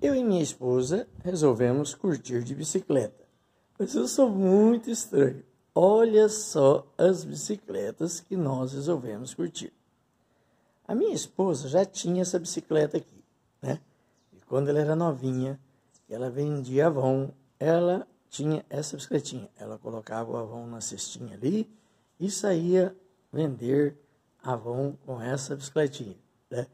Eu e minha esposa resolvemos curtir de bicicleta. Mas eu sou muito estranho. Olha só as bicicletas que nós resolvemos curtir. A minha esposa já tinha essa bicicleta aqui, né? E quando ela era novinha, ela vendia Avon, ela tinha essa bicicletinha. Ela colocava o Avon na cestinha ali e saía vender Avon com essa bicicletinha, né?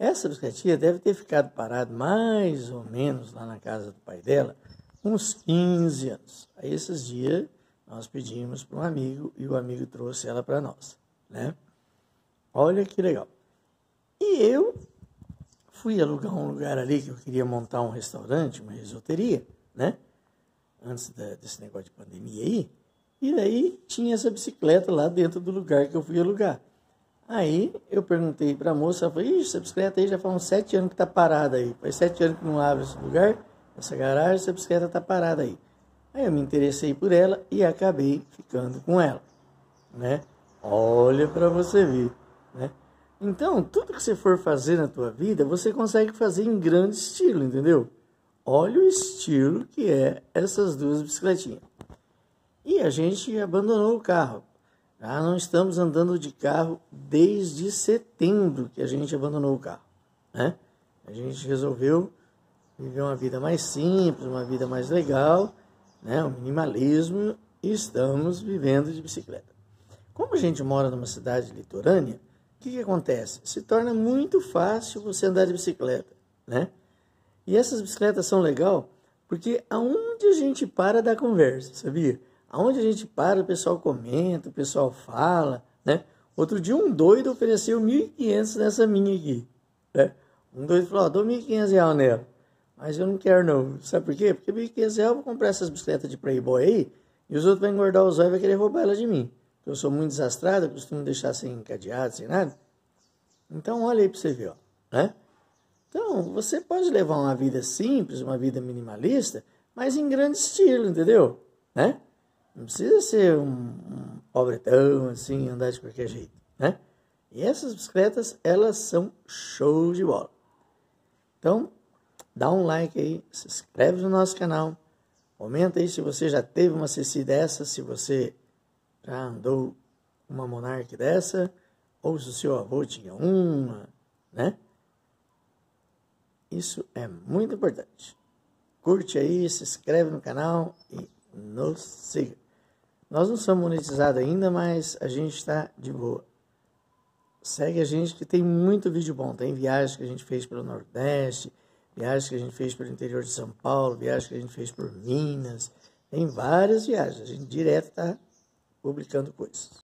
Essa bicicletinha deve ter ficado parada mais ou menos lá na casa do pai dela, uns 15 anos. Aí esses dias nós pedimos para um amigo e o amigo trouxe ela para nós, né? Olha que legal. E eu fui alugar um lugar ali que eu queria montar um restaurante, uma risoteria, né? Antes da, desse negócio de pandemia aí. E daí tinha essa bicicleta lá dentro do lugar que eu fui alugar. Aí eu perguntei para a moça, ela falou, essa bicicleta aí já faz uns sete anos que está parada aí. Faz sete anos que não abre esse lugar, essa garagem, essa bicicleta está parada aí. Aí eu me interessei por ela e acabei ficando com ela, né? Olha para você ver, né? Então, tudo que você for fazer na tua vida, você consegue fazer em grande estilo, entendeu? Olha o estilo que é essas duas bicicletinhas. E a gente abandonou o carro. Já não estamos andando de carro desde setembro que a gente abandonou o carro, né? A gente resolveu viver uma vida mais simples, uma vida mais legal, né? O minimalismo e estamos vivendo de bicicleta. Como a gente mora numa cidade litorânea, o que, que acontece? Se torna muito fácil você andar de bicicleta, né? E essas bicicletas são legal porque aonde a gente para da conversa, sabia? Aonde a gente para, o pessoal comenta, o pessoal fala, né? Outro dia um doido ofereceu 1.500 nessa minha aqui, né? Um doido falou, ó, dou 1.500 reais nela. Mas eu não quero não. Sabe por quê? Porque 1.500 reais eu vou comprar essas bicicletas de Playboy aí e os outros vão engordar os olhos e vai querer roubar ela de mim. Eu sou muito desastrado, eu costumo deixar sem cadeado, sem nada. Então olha aí para você ver, ó, né? Então, você pode levar uma vida simples, uma vida minimalista, mas em grande estilo, entendeu? Né? Não precisa ser um, pobretão, assim, andar de qualquer jeito, né? E essas bicicletas, elas são show de bola. Então, dá um like aí, se inscreve no nosso canal, comenta aí se você já teve uma CC dessa, se você já andou uma Monarch dessa, ou se o seu avô tinha uma, né? Isso é muito importante. Curte aí, se inscreve no canal e nos siga. Nós não somos monetizados ainda, mas a gente está de boa. Segue a gente que tem muito vídeo bom. Tem viagens que a gente fez pelo Nordeste, viagens que a gente fez pelo interior de São Paulo, viagens que a gente fez por Minas. Tem várias viagens. A gente direto está publicando coisas.